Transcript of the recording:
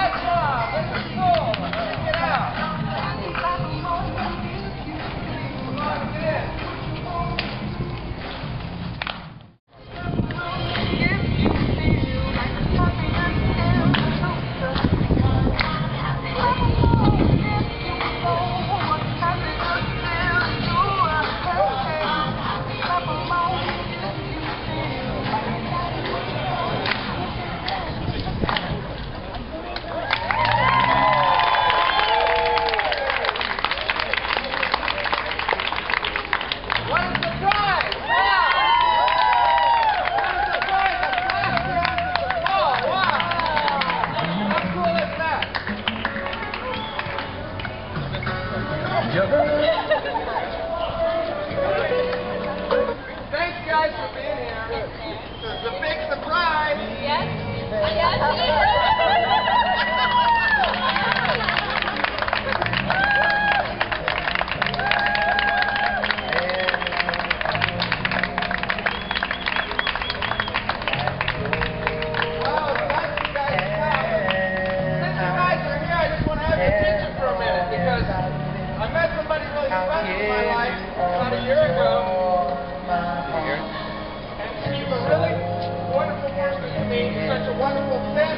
Let's go! Jump. My life about a year ago. And she's a really wonderful person to me, such a wonderful thing.